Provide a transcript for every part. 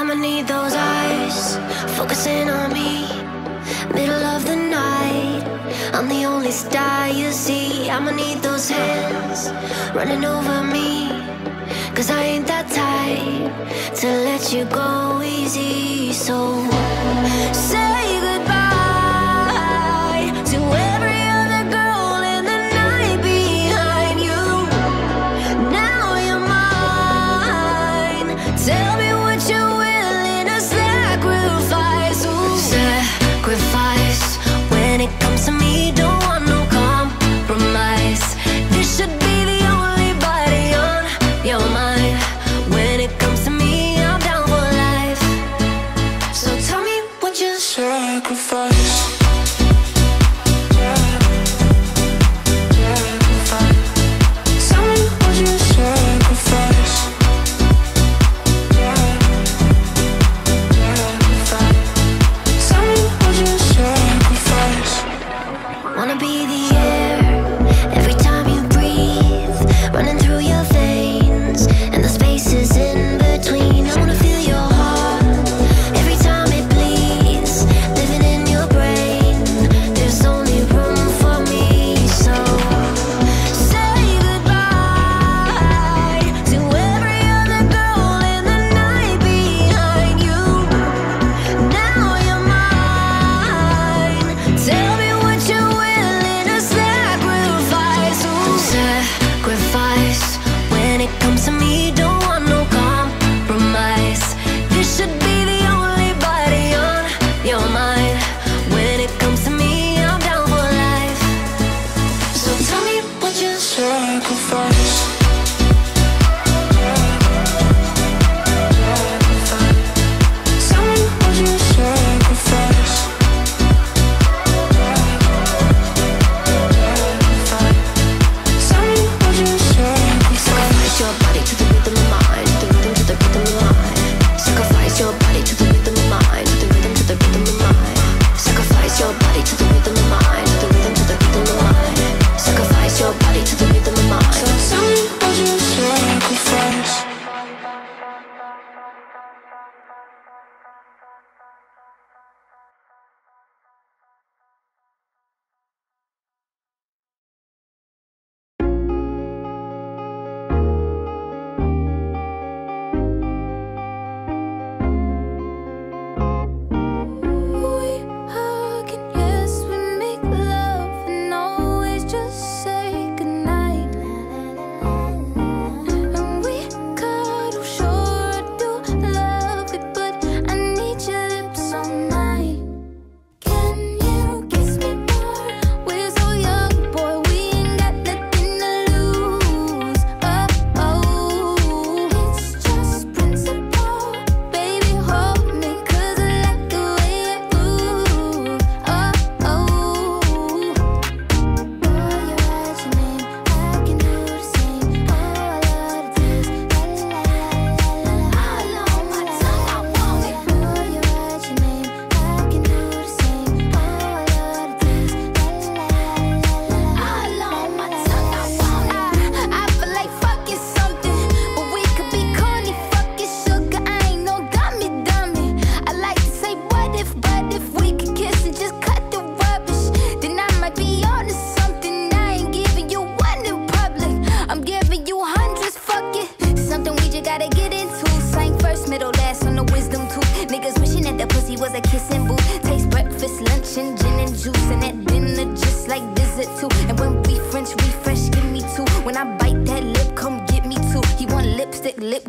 I'ma need those eyes focusing on me. Middle of the night, I'm the only star you see. I'ma need those hands running over me. Cause I ain't that type to let you go easy. So say goodbye.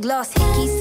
Lost hickeys.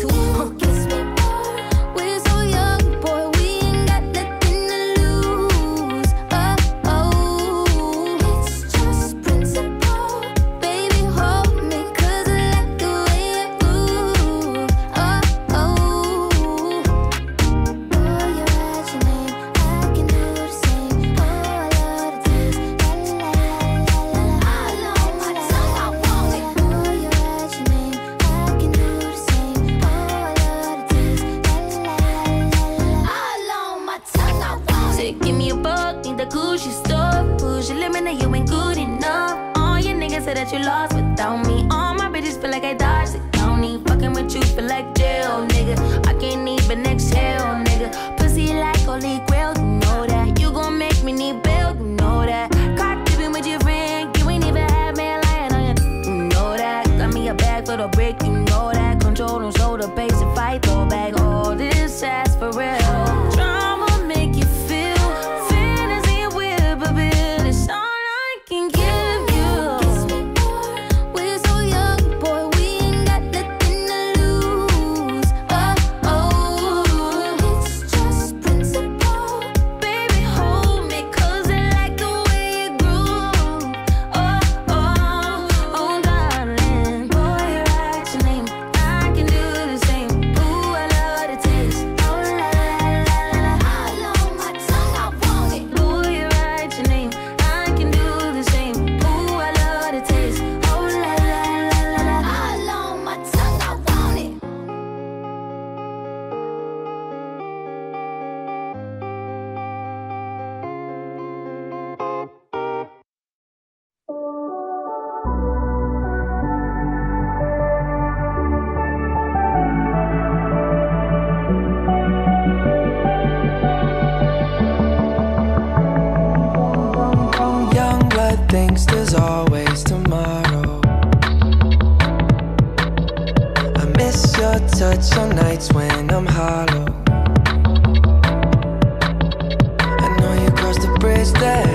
is that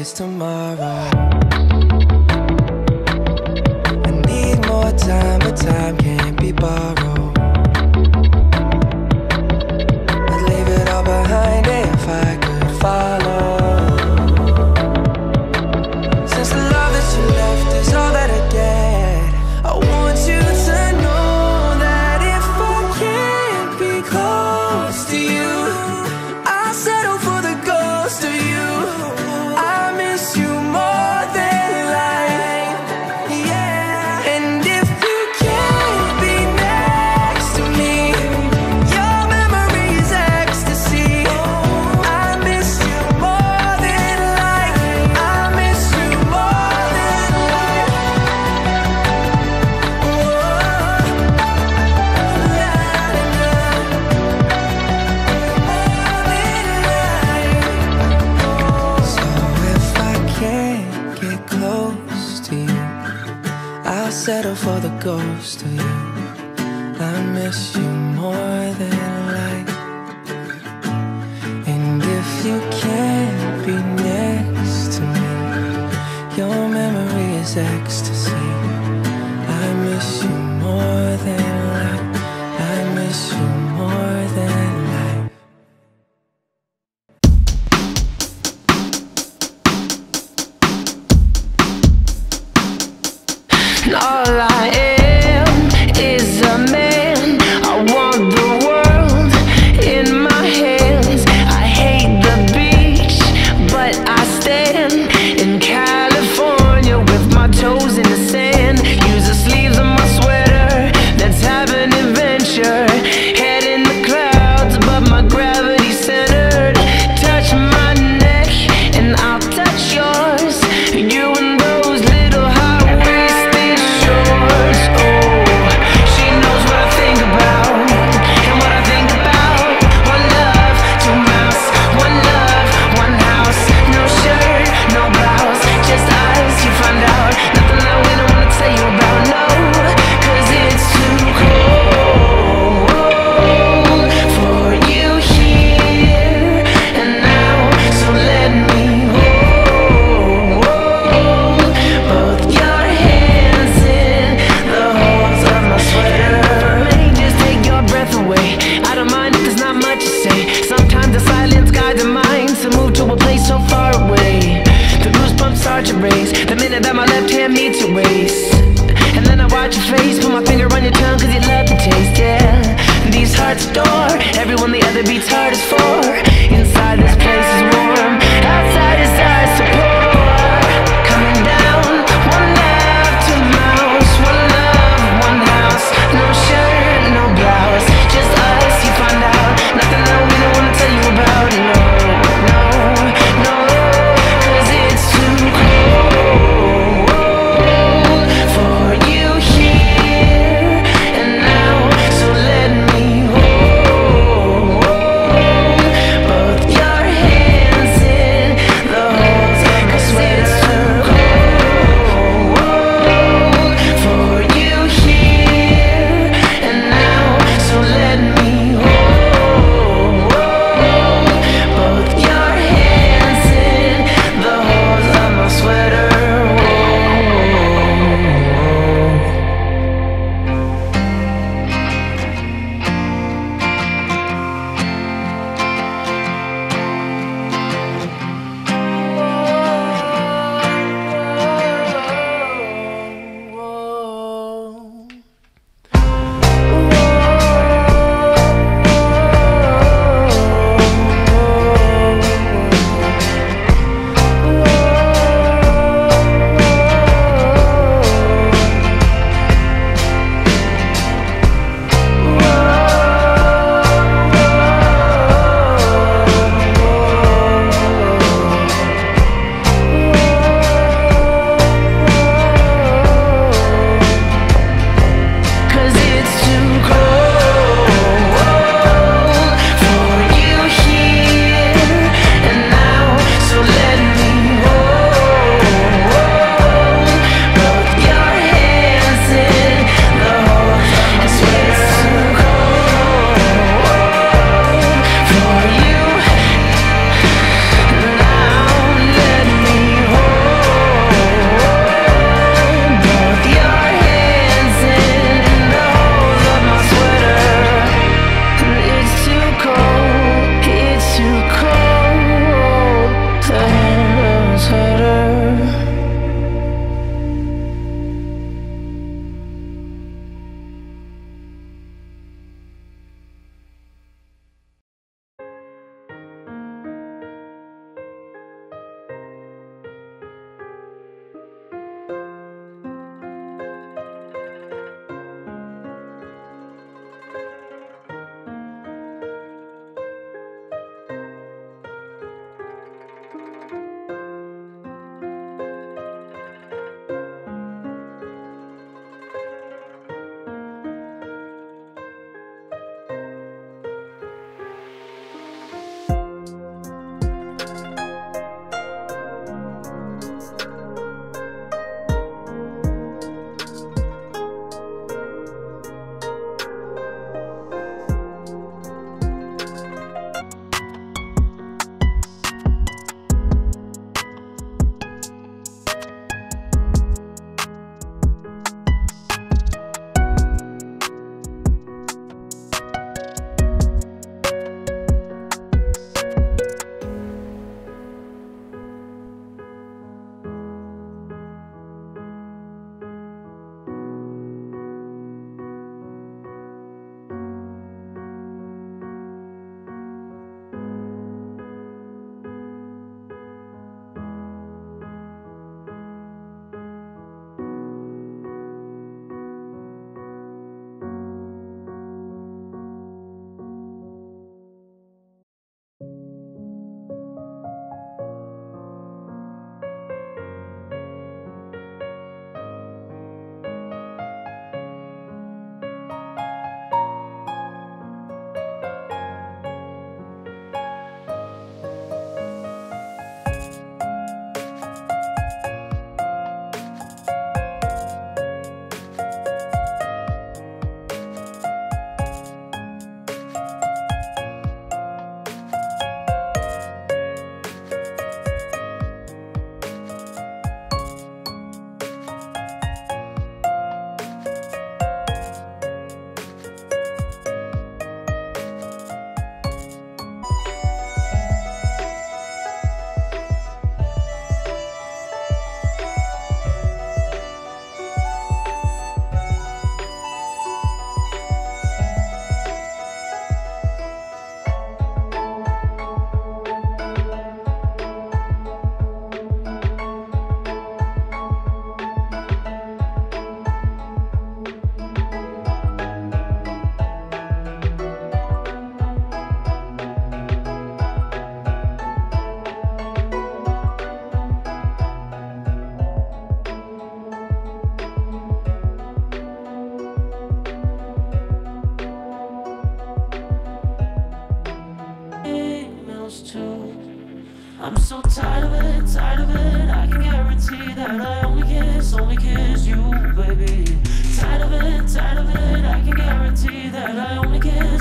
always tomorrow. I need more time, but time can't be borrowed.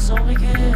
so wicked.